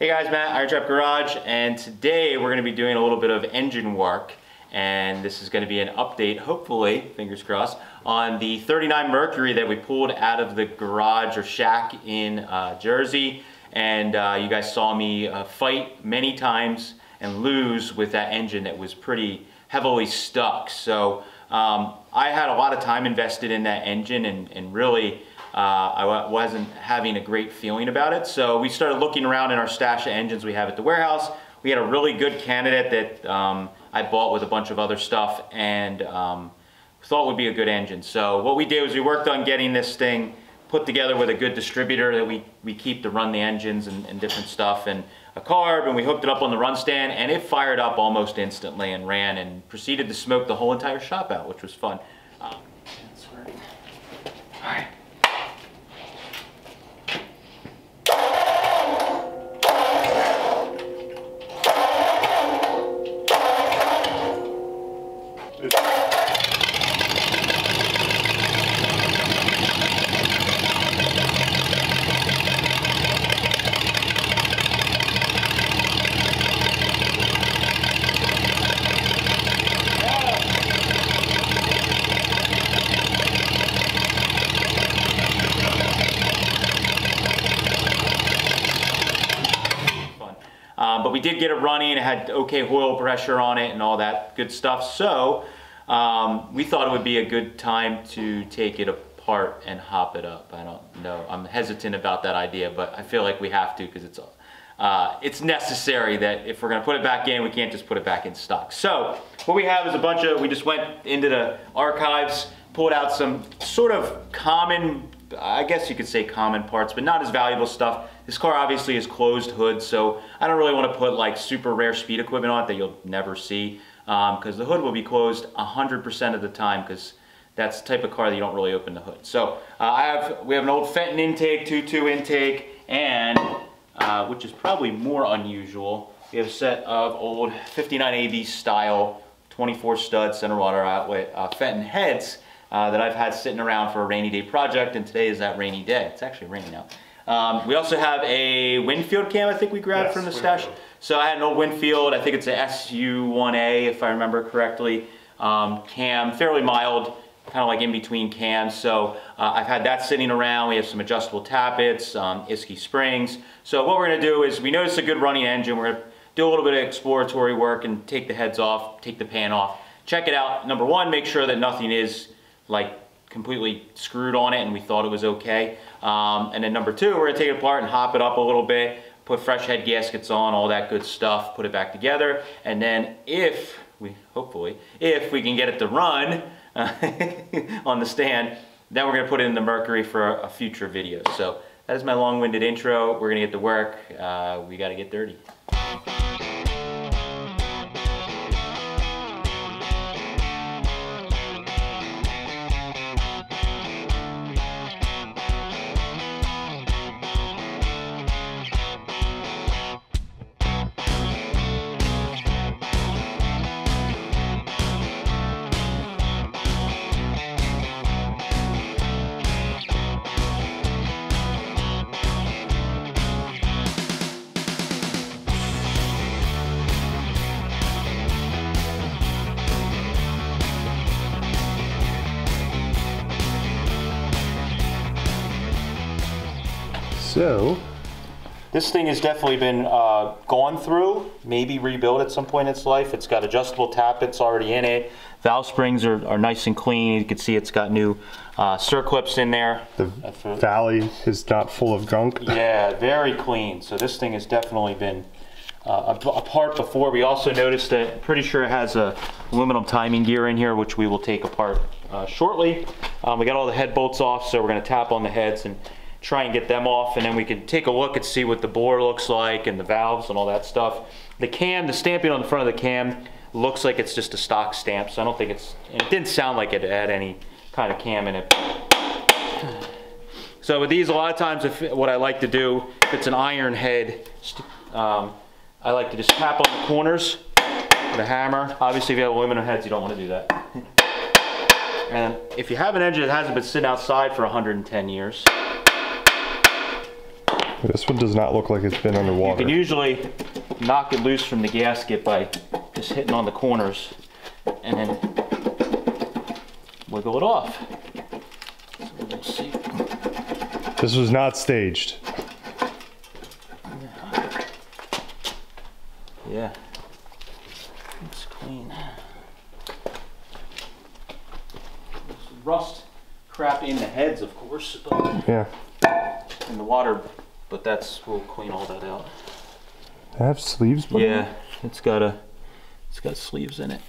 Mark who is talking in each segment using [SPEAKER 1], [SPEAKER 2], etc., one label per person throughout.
[SPEAKER 1] Hey guys, Matt, Iron Trap Garage, and today we're going to be doing a little bit of engine work, and this is going to be an update, hopefully, fingers crossed, on the 39 Mercury that we pulled out of the garage or shack in uh, Jersey, and uh, you guys saw me uh, fight many times and lose with that engine that was pretty heavily stuck. So um, I had a lot of time invested in that engine and, and really uh, I wasn't having a great feeling about it. So we started looking around in our stash of engines we have at the warehouse. We had a really good candidate that um, I bought with a bunch of other stuff and um, thought would be a good engine. So what we did was we worked on getting this thing put together with a good distributor that we, we keep to run the engines and, and different stuff and a carb and we hooked it up on the run stand and it fired up almost instantly and ran and proceeded to smoke the whole entire shop out, which was fun. Um, all right. Um, but we get it running, it had okay oil pressure on it and all that good stuff. So um, we thought it would be a good time to take it apart and hop it up. I don't know, I'm hesitant about that idea, but I feel like we have to because it's uh, it's necessary that if we're gonna put it back in, we can't just put it back in stock. So what we have is a bunch of, we just went into the archives, pulled out some sort of common I guess you could say common parts, but not as valuable stuff. This car obviously is closed hood, so I don't really want to put like super rare speed equipment on it that you'll never see because um, the hood will be closed 100% of the time because that's the type of car that you don't really open the hood. So uh, I have, we have an old Fenton intake, 2.2 intake, and uh, which is probably more unusual, we have a set of old 59 AB style 24 stud center water outlet uh, Fenton heads uh, that I've had sitting around for a rainy day project, and today is that rainy day. It's actually raining out. Um, we also have a Winfield cam I think we grabbed yes, from the stash. So I had an old Winfield, I think it's a SU1A if I remember correctly, um, cam, fairly mild, kind of like in between cams. So uh, I've had that sitting around. We have some adjustable tappets, um, Isky springs. So what we're gonna do is, we notice a good running engine. We're gonna do a little bit of exploratory work and take the heads off, take the pan off. Check it out. Number one, make sure that nothing is like completely screwed on it and we thought it was okay. Um, and then number two, we're gonna take it apart and hop it up a little bit, put fresh head gaskets on, all that good stuff, put it back together. And then if we, hopefully, if we can get it to run uh, on the stand, then we're gonna put it in the Mercury for a, future video. So that is my long-winded intro. We're gonna get to work. Uh, we gotta get dirty.
[SPEAKER 2] So,
[SPEAKER 1] this thing has definitely been uh, gone through, maybe rebuilt at some point in its life. It's got adjustable tappets already in it. Valve springs are, are nice and clean. You can see it's got new uh, circlips in there.
[SPEAKER 2] The valley is not full of gunk.
[SPEAKER 1] Yeah, very clean. So this thing has definitely been uh, apart before. We also noticed that, pretty sure it has a aluminum timing gear in here, which we will take apart uh, shortly. Um, we got all the head bolts off, so we're gonna tap on the heads and try and get them off and then we can take a look and see what the bore looks like and the valves and all that stuff. The cam, the stamping on the front of the cam looks like it's just a stock stamp so I don't think it's, it didn't sound like it had any kind of cam in it. So with these a lot of times if what I like to do, if it's an iron head, um, I like to just tap on the corners with a hammer. Obviously if you have aluminum heads you don't want to do that. And if you have an engine that hasn't been sitting outside for 110 years,
[SPEAKER 2] This one does not look like it's been underwater.
[SPEAKER 1] You can usually knock it loose from the gasket by just hitting on the corners and then wiggle it off. So we'll see.
[SPEAKER 2] This was not staged.
[SPEAKER 1] Yeah. Looks clean. There's rust crap in the heads, of course,
[SPEAKER 2] Yeah.
[SPEAKER 1] in the water, but that's we'll clean all that out.
[SPEAKER 2] They have sleeves, but
[SPEAKER 1] Yeah, it's got a it's got sleeves in it.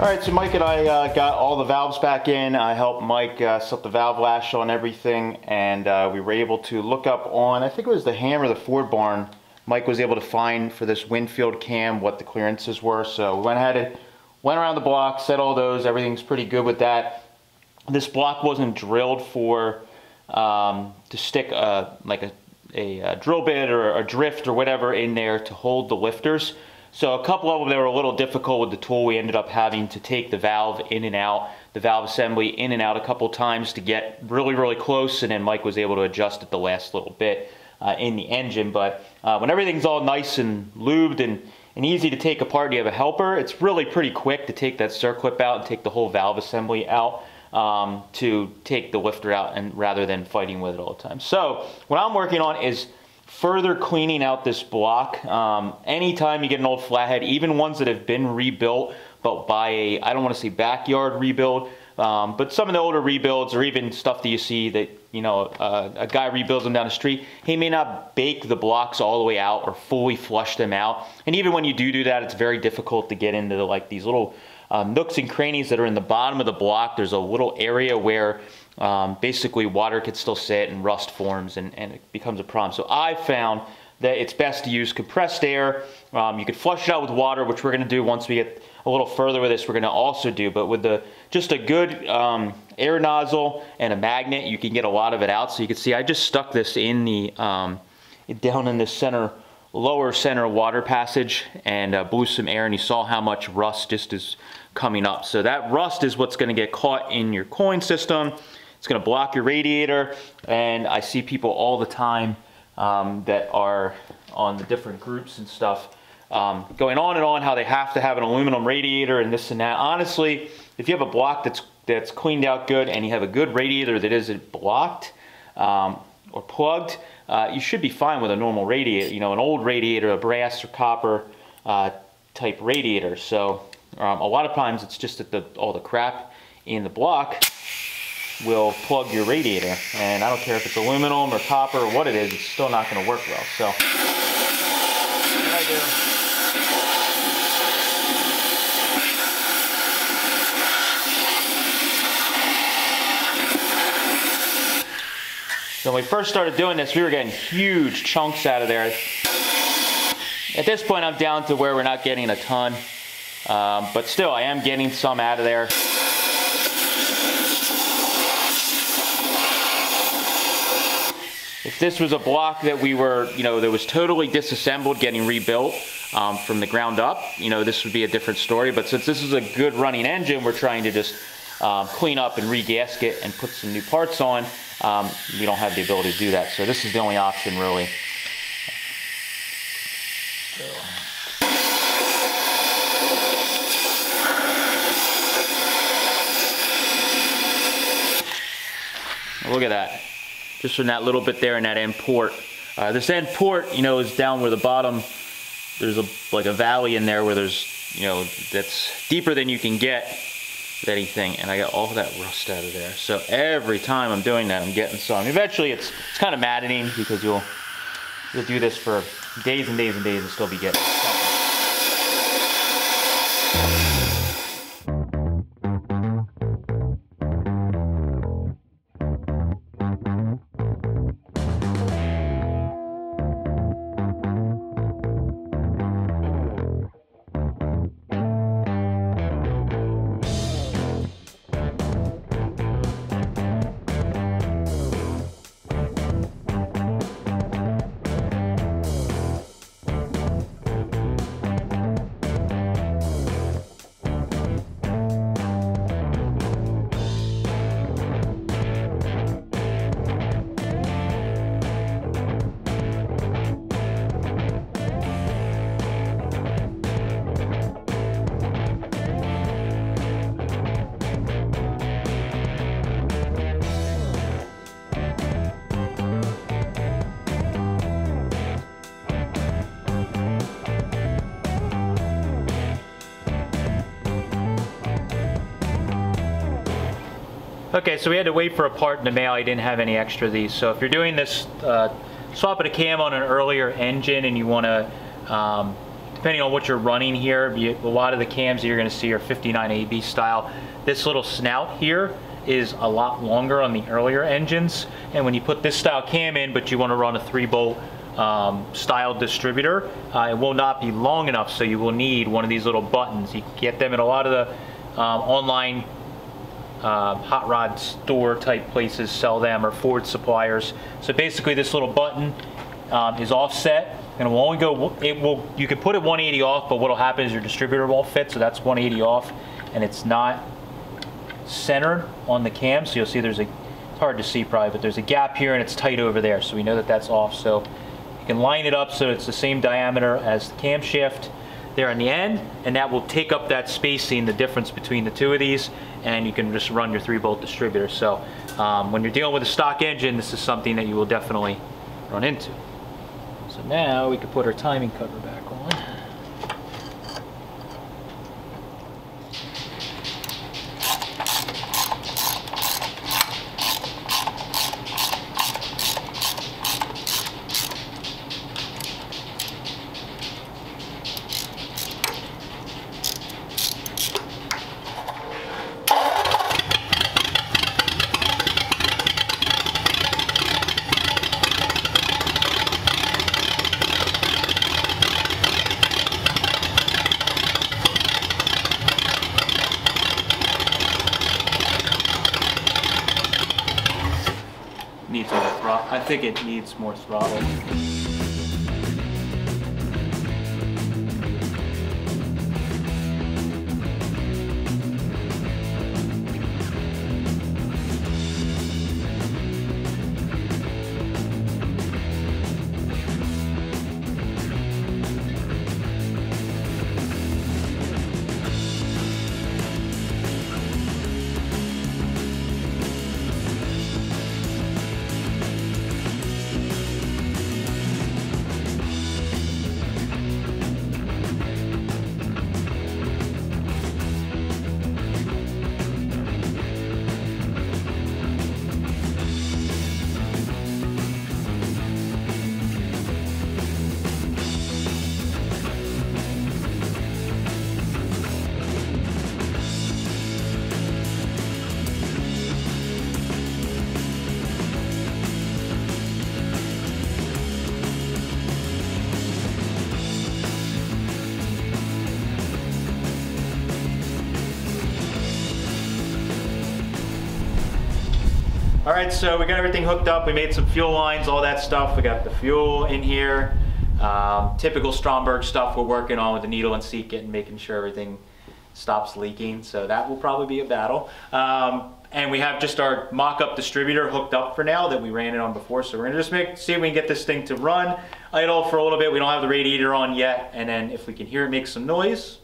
[SPEAKER 1] All right, so Mike and I uh, got all the valves back in. I helped Mike uh, set the valve lash on everything, and uh, we were able to look up on, I think it was the HAMB, the Ford barn. Mike was able to find for this Winfield cam what the clearances were. So we went ahead and went around the block, set all those. Everything's pretty good with that. This block wasn't drilled for um, to stick a, like a, a, uh drill bit or a drift or whatever in there to hold the lifters. So a couple of them, they were a little difficult with the tool. We ended up having to take the valve in and out, the valve assembly in and out a couple times to get really, really close. And then Mike was able to adjust it the last little bit uh, in the engine. But uh, when everything's all nice and lubed and, and easy to take apart, you have a helper. It's really pretty quick to take that circlip out and take the whole valve assembly out um, to take the lifter out and rather than fighting with it all the time. So what I'm working on is further cleaning out this block. Um, anytime you get an old flathead, even ones that have been rebuilt, but by a, I don't want to say backyard rebuild, um, but some of the older rebuilds or even stuff that you see that, you know, uh, a guy rebuilds them down the street, he may not bake the blocks all the way out or fully flush them out. And even when you do do that, it's very difficult to get into like these little um, nooks and crannies that are in the bottom of the block. There's a little area where um, basically water could still sit and rust forms and, and it becomes a problem. So I found that it's best to use compressed air. Um, you could flush it out with water, which we're going to do once we get a little further with this. We're going to also do, but with the just a good um, air nozzle and a magnet, you can get a lot of it out. So you can see I just stuck this in the um, down in the center lower center water passage and uh, blew some air and you saw how much rust just is coming up. So that rust is what's going to get caught in your coin system. It's going to block your radiator and I see people all the time um, that are on the different groups and stuff um, going on and on how they have to have an aluminum radiator and this and that. Honestly, if you have a block that's that's cleaned out good and you have a good radiator that isn't blocked, um, or plugged, uh, you should be fine with a normal radiator, you know, an old radiator, a brass or copper uh, type radiator. So um, a lot of times it's just that the, all the crap in the block will plug your radiator. And I don't care if it's aluminum or copper or what it is, it's still not gonna work well. So, I do So when we first started doing this, we were getting huge chunks out of there. At this point, I'm down to where we're not getting a ton, um, but still, I am getting some out of there. This was a block that we were, you know, that was totally disassembled, getting rebuilt um, from the ground up, you know, this would be a different story. But since this is a good running engine, we're trying to just um, clean up and regasket and put some new parts on. Um, we don't have the ability to do that. So this is the only option really. Look at that. Just from that little bit there in that end port. Uh, this end port, you know, is down where the bottom, there's a like a valley in there where there's, you know, that's deeper than you can get with anything. And I got all that rust out of there. So every time I'm doing that, I'm getting some. Eventually it's, it's kind of maddening because you'll, you'll do this for days and days and days and still be getting. Okay, so we had to wait for a part in the mail. I didn't have any extra of these. So if you're doing this, uh, swapping a cam on an earlier engine and you want to, um, depending on what you're running here, a lot of the cams that you're going to see are 59AB style. This little snout here is a lot longer on the earlier engines. And when you put this style cam in, but you want to run a 3 bolt um, style distributor, uh, it will not be long enough. So you will need one of these little buttons. You can get them in a lot of the um, online uh, hot rod store type places sell them or Ford suppliers. So basically this little button um, is offset and it will only go, it will, you can put it 180 off, but what'll happen is your distributor won't fit, so that's 180 off and it's not centered on the cam. So you'll see there's a, it's hard to see probably, but there's a gap here and it's tight over there. So we know that that's off. So you can line it up so it's the same diameter as the camshaft there on the end, and that will take up that spacing, the difference between the two of these, and you can just run your three bolt distributor. So um, when you're dealing with a stock engine, this is something that you will definitely run into. So now we can put our timing cover back on. Needs more throttle. I think it needs more throttle. All right, so we got everything hooked up. We made some fuel lines, all that stuff. We got the fuel in here. Um, typical Stromberg stuff we're working on with the needle and seat and making sure everything stops leaking. So that will probably be a battle. Um, and we have just our mock-up distributor hooked up for now that we ran it on before. So we're gonna just make see if we can get this thing to run idle for a little bit. We don't have the radiator on yet. And then if we can hear it make some noise,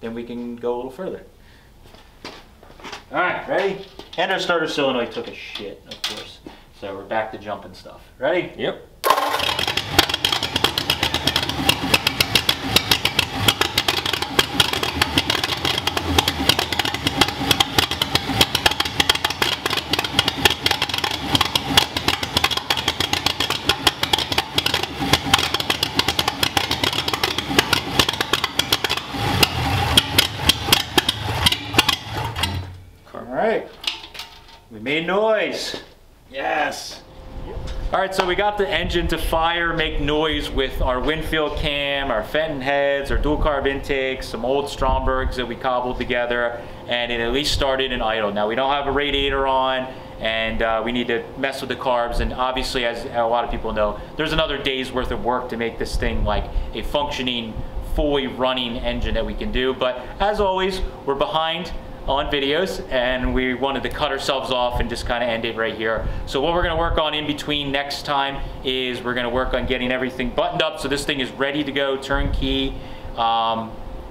[SPEAKER 1] then we can go a little further. All right, ready? And our starter solenoid took a shit, of course. So we're back to jumping stuff. Ready?
[SPEAKER 3] Yep.
[SPEAKER 1] All right. We made noise. Yes. All right, so we got the engine to fire, make noise with our Winfield cam, our Fenton heads, our dual carb intakes, some old Strombergs that we cobbled together, and it at least started in idle. Now we don't have a radiator on, and uh, we need to mess with the carbs. And obviously, as a lot of people know, there's another day's worth of work to make this thing like a functioning, fully running engine that we can do. But as always, we're behind on videos and we wanted to cut ourselves off and just kind of end it right here. So what we're gonna work on in between next time is we're gonna work on getting everything buttoned up so this thing is ready to go, turnkey, um,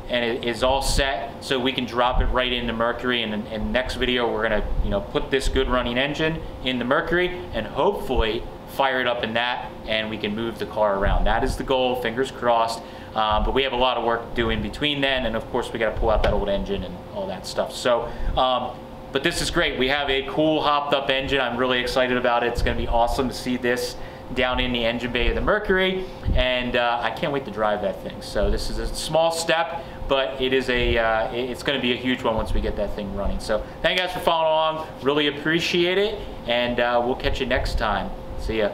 [SPEAKER 1] and it is all set so we can drop it right into Mercury and in next video we're gonna you know put this good running engine in the Mercury and hopefully fire it up in that and we can move the car around. That is the goal, fingers crossed. Um, but we have a lot of work to do in between then, and of course we got to pull out that old engine and all that stuff. So, um, but this is great. We have a cool hopped up engine. I'm really excited about it. It's going to be awesome to see this down in the engine bay of the Mercury, and uh, I can't wait to drive that thing. So this is a small step, but it is a uh, it's going to be a huge one once we get that thing running. So thank you guys for following along. Really appreciate it, and uh, we'll catch you next time. See ya.